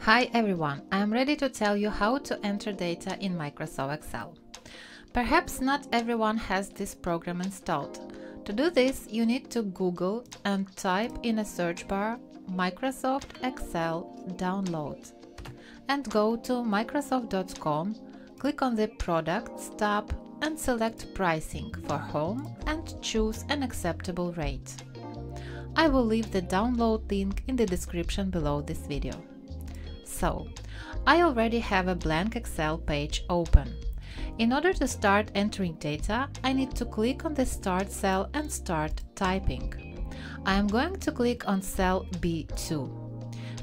Hi everyone, I am ready to tell you how to enter data in Microsoft Excel. Perhaps not everyone has this program installed. To do this, you need to Google and type in a search bar Microsoft Excel download and go to microsoft.com, click on the Products tab and select Pricing for Home and choose an acceptable rate. I will leave the download link in the description below this video. So, I already have a blank Excel page open. In order to start entering data, I need to click on the Start cell and start typing. I am going to click on cell B2.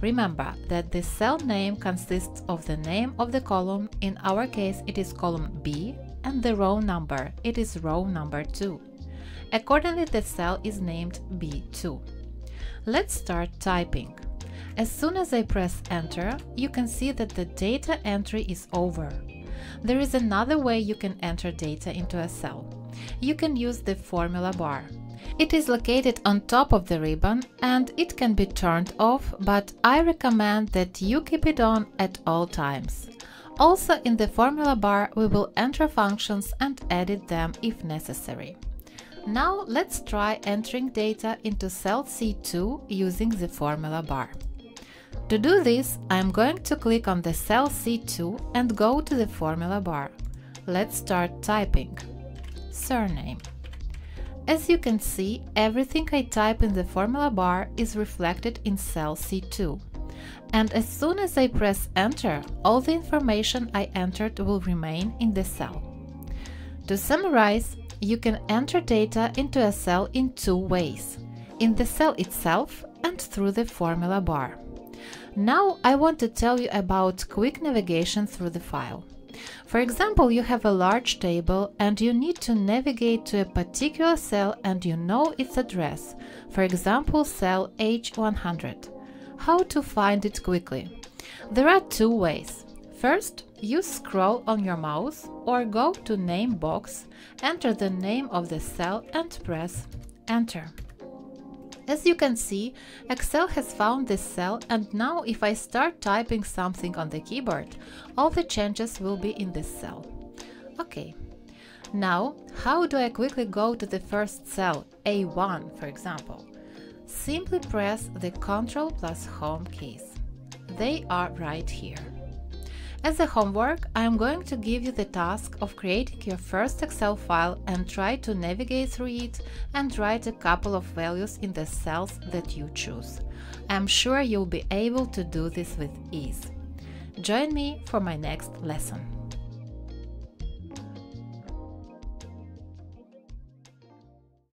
Remember that the cell name consists of the name of the column, in our case it is column B, and the row number, it is row number 2. Accordingly, the cell is named B2. Let's start typing. As soon as I press enter, you can see that the data entry is over. There is another way you can enter data into a cell. You can use the formula bar. It is located on top of the ribbon and it can be turned off, but I recommend that you keep it on at all times. Also in the formula bar we will enter functions and edit them if necessary. Now let's try entering data into cell C2 using the formula bar. To do this, I'm going to click on the cell C2 and go to the formula bar. Let's start typing. Surname. As you can see, everything I type in the formula bar is reflected in cell C2. And as soon as I press enter, all the information I entered will remain in the cell. To summarize, you can enter data into a cell in two ways, in the cell itself and through the formula bar. Now I want to tell you about quick navigation through the file. For example, you have a large table and you need to navigate to a particular cell and you know its address, for example cell H100. How to find it quickly? There are two ways. First, you scroll on your mouse or go to name box, enter the name of the cell and press enter. As you can see, Excel has found this cell and now if I start typing something on the keyboard, all the changes will be in this cell. Okay. Now, how do I quickly go to the first cell, A1 for example? Simply press the Ctrl plus Home keys. They are right here. As a homework, I am going to give you the task of creating your first Excel file and try to navigate through it and write a couple of values in the cells that you choose. I'm sure you'll be able to do this with ease. Join me for my next lesson.